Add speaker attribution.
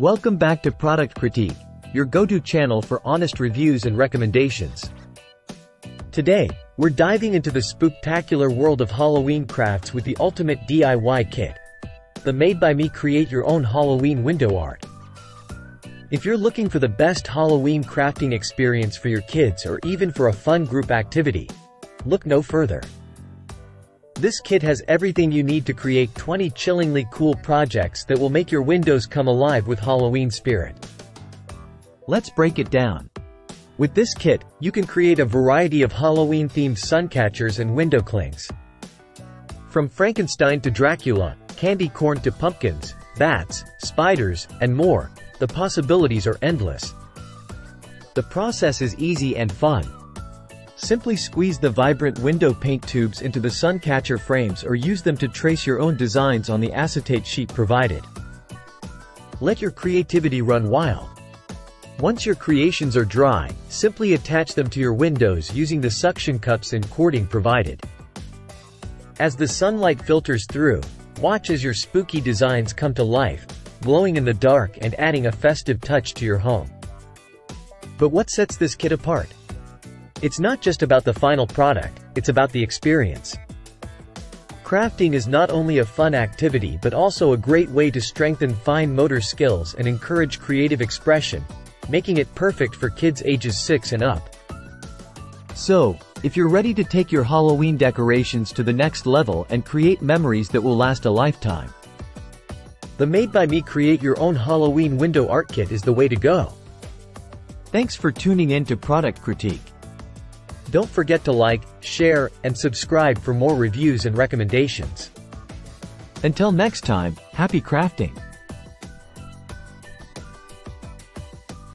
Speaker 1: Welcome back to Product Critique, your go-to channel for honest reviews and recommendations. Today, we're diving into the spooktacular world of Halloween crafts with the ultimate DIY kit. The Made by Me Create Your Own Halloween Window Art. If you're looking for the best Halloween crafting experience for your kids or even for a fun group activity, look no further. This kit has everything you need to create 20 chillingly cool projects that will make your windows come alive with Halloween spirit. Let's break it down. With this kit, you can create a variety of Halloween-themed sun catchers and window clings. From Frankenstein to Dracula, candy corn to pumpkins, bats, spiders, and more, the possibilities are endless. The process is easy and fun, Simply squeeze the vibrant window paint tubes into the sun catcher frames or use them to trace your own designs on the acetate sheet provided. Let your creativity run wild. Once your creations are dry, simply attach them to your windows using the suction cups and cording provided. As the sunlight filters through, watch as your spooky designs come to life, glowing in the dark and adding a festive touch to your home. But what sets this kit apart? It's not just about the final product, it's about the experience. Crafting is not only a fun activity but also a great way to strengthen fine motor skills and encourage creative expression, making it perfect for kids ages 6 and up. So, if you're ready to take your Halloween decorations to the next level and create memories that will last a lifetime, the Made by Me Create Your Own Halloween Window Art Kit is the way to go. Thanks for tuning in to Product Critique. Don't forget to like, share, and subscribe for more reviews and recommendations. Until next time, happy crafting!